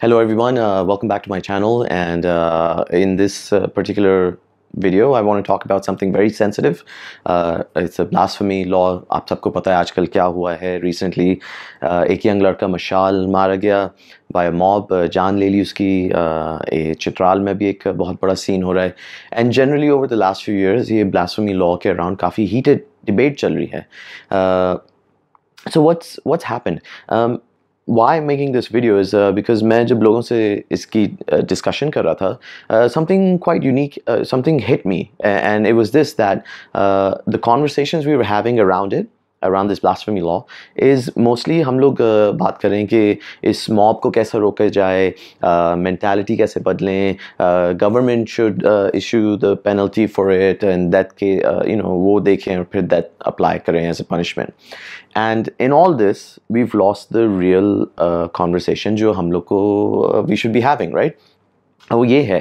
Hello everyone, uh, welcome back to my channel and uh, in this uh, particular video I want to talk about something very sensitive. Uh, it's a blasphemy law. आप सबको पता है आजकल recently uh, एक young लड़का मशाल मारा by a mob uh, जान ले ली उसकी चित्राल में भी एक बहुत and generally over the last few years ये blasphemy law के around काफ़ी heated debate चल रही so what's what's happened? Um, why I'm making this video is uh, because मैं जब लोगों से इसकी uh, discussion कर रहा uh, something quite unique something hit me and it was this that the conversations we were having around it around this blasphemy law is mostly ہم لوگ بات کریں کہ اس موب کو کیسا روکا جائے مینٹیلٹی کیسے بدلیں government should issue the penalty for it that کے یو نو وہ دیکھیں اور پھر دیٹ اپلائی کریں as a punishment and in all this lost the real conversation جو ہم لوگ کو we should be having right وہ یہ ہے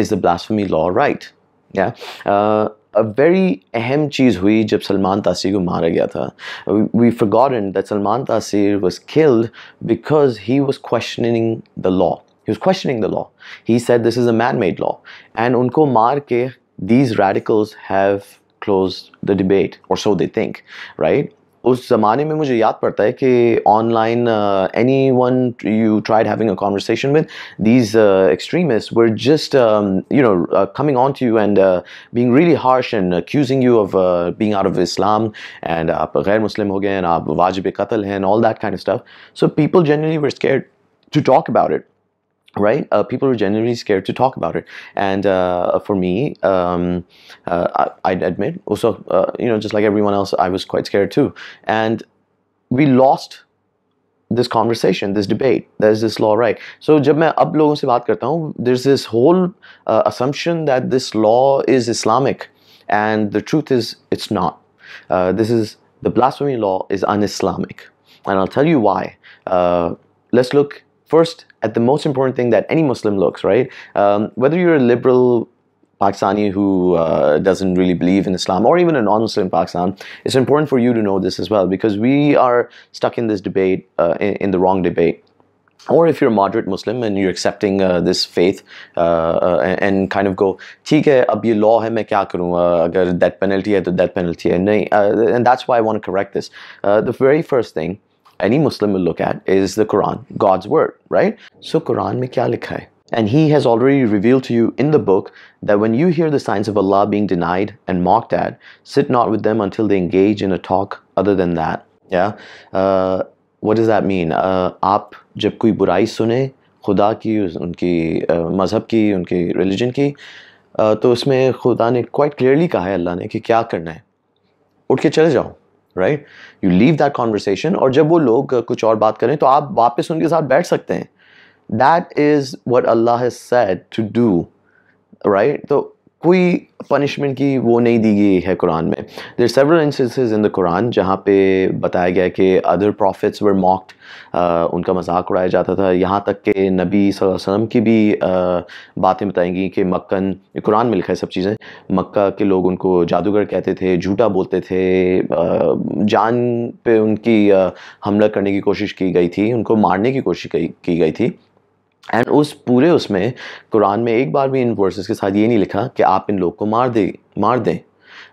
is the blasphemy law right a very ahem cheez hui jab Salman Taseer ko gaya tha. We've forgotten that Salman Taseer was killed because he was questioning the law. He was questioning the law. He said this is a man-made law. And unko maar ke, these radicals have closed the debate, or so they think, right? اس زمانے میں مجھے یاد پڑتا ہے کہ online anyone you tried having a conversation with these extremist were just you know coming on to you and being really harsh and accusing you of being out of Islam and آپ غیر مسلم ہو گئے ہیں آپ واجب قتل ہیں all that kind stuff so people generally were scared to talk about it right uh, people are generally scared to talk about it and uh, for me um, uh, I, would admit also uh, you know just like everyone else i was quite scared too and we lost this conversation this debate there's this law right so jab main ab logon se there's this whole uh, assumption that this law is islamic and the truth is it's not uh, this is the blasphemy law is un-islamic and i'll tell you why let's look first at the most important thing that any Muslim looks, right? Um, whether you're a liberal Pakistani who uh, doesn't really believe in Islam or even a non-Muslim Pakistan, it's important for you to know this as well because we are stuck in this debate, uh, in, in, the wrong debate. Or if you're a moderate Muslim and you're accepting uh, this faith uh, uh, and, and, kind of go, ठीक है अब ये law है मैं क्या करूँ uh, अगर death penalty है तो death penalty है नहीं and that's why I want to correct this. the very first thing any Muslim will look at is the Quran, God's word, right? So Quran mein kya likha hai? And he has already revealed to you in the book that when you hear the signs of Allah being denied and mocked at, sit not with them until they engage in a talk other than that. Yeah. Uh, what does that mean? Uh, आप जब कोई बुराई सुने खुदा की उनकी uh, मज़हब की उनकी रिलीजन की uh, तो उसमें खुदा ने quite clearly कहा है अल्लाह ने कि क्या करना है उठ के चले जाओ right you leave that conversation اور جب وہ لوگ کچھ اور بات کریں تو آپ واپس ان کے ساتھ بیٹھ سکتے ہیں دیٹ از وٹ اللہ سیٹ ٹو ڈو رائٹ تو کوئی پنشمنٹ کی وہ نہیں دی گئی ہے قرآن میں دیر سیورل انسٹنسز ان دا قرآن جہاں پہ بتایا گیا کہ ادر پروفٹس ور ماکڈ ان کا مذاق اڑایا جاتا تھا یہاں تک کہ نبی صلی اللہ علیہ وسلم کی بھی باتیں بتائیں گی کہ مکن قرآن میں لکھا ہے سب چیزیں مکہ کے لوگ ان کو جادوگر کہتے تھے جھوٹا بولتے تھے جان پہ ان کی حملہ کرنے کی کوشش کی گئی تھی ان کو مارنے کی کوشش کی گئی تھی اینڈ اس پورے اس میں قرآن میں ایک بار بھی ان ورسز کے ساتھ یہ نہیں لکھا کہ آپ ان لوگ کو مار دیں مار دیں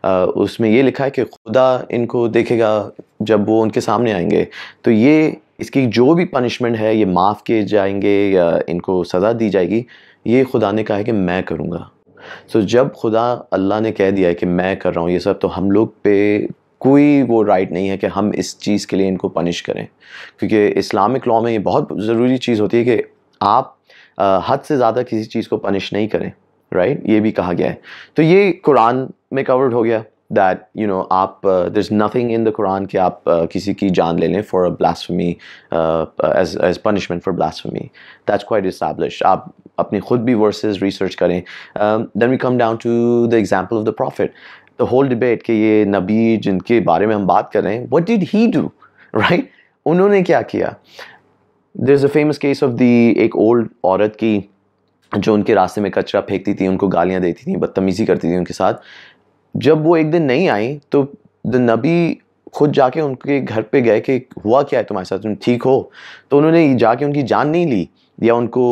اس میں یہ لکھا ہے کہ خدا ان کو دیکھے گا جب وہ ان کے سامنے آئیں گے تو یہ اس کی جو بھی پنشمنٹ ہے یہ معاف کیے جائیں گے یا ان کو سزا دی جائے گی یہ خدا نے کہا ہے کہ میں کروں گا تو جب خدا اللہ نے کہہ دیا ہے کہ میں کر رہا ہوں یہ سب تو ہم لوگ پہ کوئی وہ رائٹ نہیں ہے کہ ہم اس چیز کے لیے ان کو پنش کریں کیونکہ اسلامک لاء میں یہ بہت ضروری چیز ہوتی ہے کہ آپ حد سے زیادہ کسی چیز کو پنش نہیں کریں رائٹ یہ بھی کہا گیا ہے تو یہ قرآن میں کورڈ ہو گیا دیٹ یو نو آپ در از نتھنگ ان دا قرآن کہ آپ کسی کی جان لے لیں for blasphemy as punishment for blasphemy that's quite establish آپ اپنی خود بھی ورسز ریسرچ کریں then we come down to the example of the prophet the whole debate کہ یہ نبی جن کے بارے میں ہم بات کر رہے ہیں وٹ ہی ڈو رائٹ انہوں نے کیا کیا there is a famous case of the ایک اولڈ عورت کی جو ان کے راستے میں کچرا پھینکتی تھی ان کو گالیاں دیتی تھیں بدتمیزی کرتی تھیں ان کے ساتھ جب وہ ایک دن نہیں آئیں تو دا نبی خود جا کے ان کے گھر پہ گئے کہ ہوا کیا ہے تمہارے ساتھ تم ٹھیک ہو تو انہوں نے جا کے ان کی جان نہیں لی یا ان کو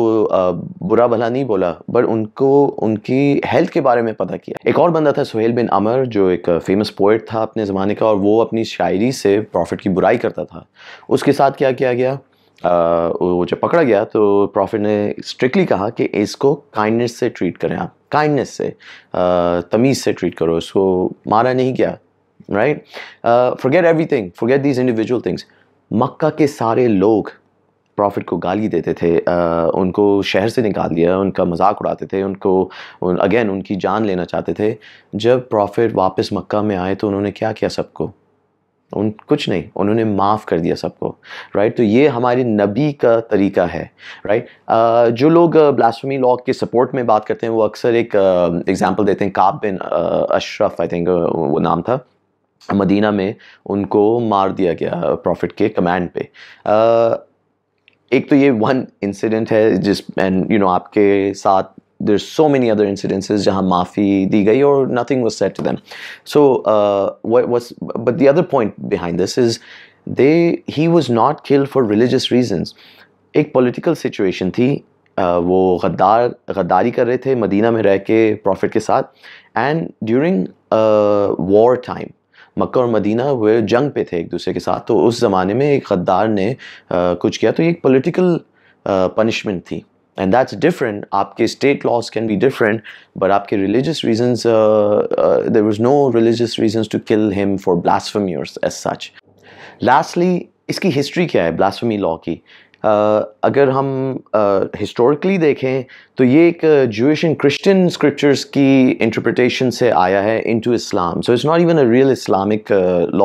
برا بھلا نہیں بولا بٹ ان کو ان کی ہیلتھ کے بارے میں پتہ کیا ایک اور بندہ تھا سہیل بن امر جو ایک فیمس پوئٹ تھا اپنے زمانے کا اور وہ اپنی شاعری سے پروفٹ کی برائی کرتا تھا اس کے ساتھ کیا کیا گیا وہ جب پکڑا گیا تو پروفٹ نے اسٹرکٹلی کہا کہ اس کو کائنڈنیس سے ٹریٹ کریں آپ کائنڈنیس سے تمیز سے ٹریٹ کرو اس کو مارا نہیں گیا right forget everything forget these individual things Mecca کے سارے لوگ پروفٹ کو گالی دیتے تھے ان کو شہر سے نکال دیا ان کا مذاق اڑاتے تھے ان کو اگین ان کی جان لینا چاہتے تھے جب پروفٹ واپس مکہ میں آئے تو انہوں نے کیا کیا سب کو ان کچھ نہیں انہوں نے معاف کر دیا سب کو رائٹ تو یہ ہماری نبی کا طریقہ ہے رائٹ جو لوگ بلاسومی لاک کے سپورٹ میں بات کرتے ہیں وہ اکثر ایک ایگزامپل دیتے ہیں بن اشرف آئی تھنک وہ نام تھا مدینہ میں ان کو مار دیا گیا پروفٹ کے کمانڈ پہ ایک تو یہ ون انسیڈنٹ ہے جس اینڈ یو نو آپ کے ساتھ دیر سو مینی ادر انسیڈنسز جہاں معافی دی گئی اور nothing was said them so was but the other point behind this is they he was not killed for religious reasons ایک پولیٹیکل سچویشن تھی uh, وہ غدار غداری کر رہے تھے مدینہ میں رہ کے پروفٹ کے ساتھ and during war time Mecca اور مدینہ وہ جنگ پہ تھے ایک دوسرے کے ساتھ تو اس زمانے میں ایک غدار نے uh, کچھ کیا تو یہ ایک پولیٹیکل پنشمنٹ uh, تھی and that's different aapke state laws can be different but aapke religious reasons uh, uh, there was no religious reasons to kill him for blasphemy as such lastly iski history kya hai blasphemy law ki اگر ہم historically دیکھیں تو یہ ایک Jewish and Christian scriptures کی interpretation سے آیا ہے into Islam so it's not even a real Islamic law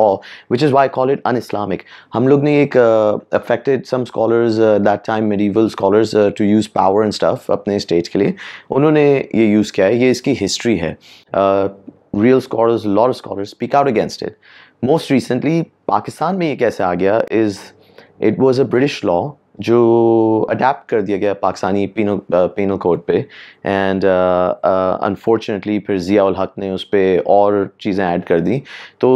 which is why call it in Islamic ہم لوگ نے ایک affected some scholars that time medieval scholars to use power and stuff اپنے state کے لیے انہوں نے یہ یوز کیا ہے یہ اس کی ہسٹری ہے real scholars law scholar speak out against it most recently Pakistan میں یہ کیسے آ گیا is it was a British law جو اڈیپٹ کر دیا گیا پاکستانی پینو پینو کوڈ پہ اینڈ انفارچونیٹلی پھر ضیاء الحق نے اس پہ اور چیزیں ایڈ کر دیں تو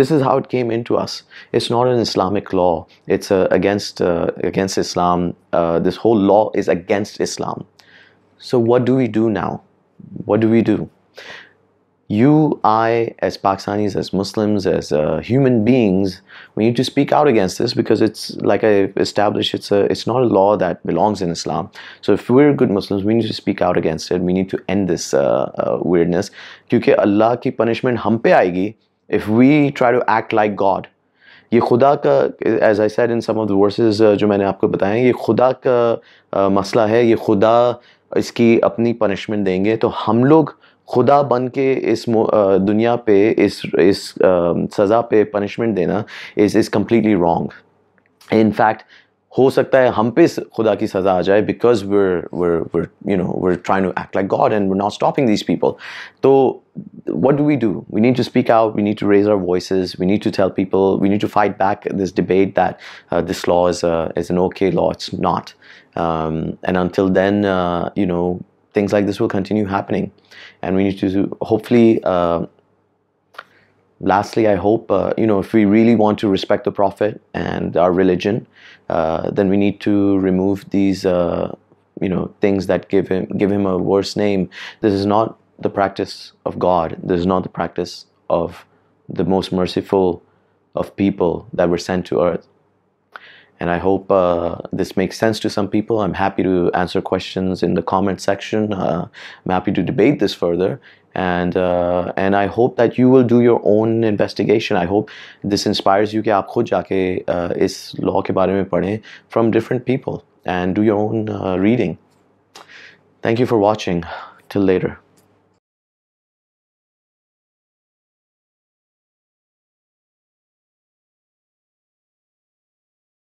this is how it came into us it's not an Islamic law it's against against Islam this whole law is against Islam so what do we do now what do we do you, I, as Pakistanis, as Muslims, as uh, human beings, we need to speak out against this because it's like I established, it's, a, it's not a law that belongs in Islam. So if we're good Muslims, we need to speak out against it. We need to end this uh, uh, weirdness. Because Allah's punishment will come on us if we try to act like God. یہ خدا کا as I said in some of the verses جو میں نے آپ کو بتایا یہ خدا کا مسئلہ ہے یہ خدا اس کی اپنی punishment دیں گے تو ہم لوگ खुदा बन के इस दुनिया पे इस इस सज़ा पे पनिशमेंट देना is is completely wrong in fact हो सकता है हम पे खुदा की सज़ा आ जाए because we're you know we're try to act like God and we're not stopping these people तो what do we do? We need to speak out. We need to raise our voices. We need to tell people. We need to fight back this debate that uh, this law is, uh, is an okay law. It's not. Um, and until then, uh, you know, things like this will continue happening and we need to hopefully uh, lastly i hope uh, you know if we really want to respect the prophet and our religion uh, then we need to remove these uh, you know things that give him give him a worse name this is not the practice of god this is not the practice of the most merciful of people that were sent to earth and I hope uh, this makes sense to some people. I'm happy to answer questions in the comment section. Uh, I'm happy to debate this further. And, uh, and I hope that you will do your own investigation. I hope this inspires you कि आप खुद जाके uh, इस law के बारे में पढ़ें from different people and do your own uh, reading. Thank you for watching. Till later.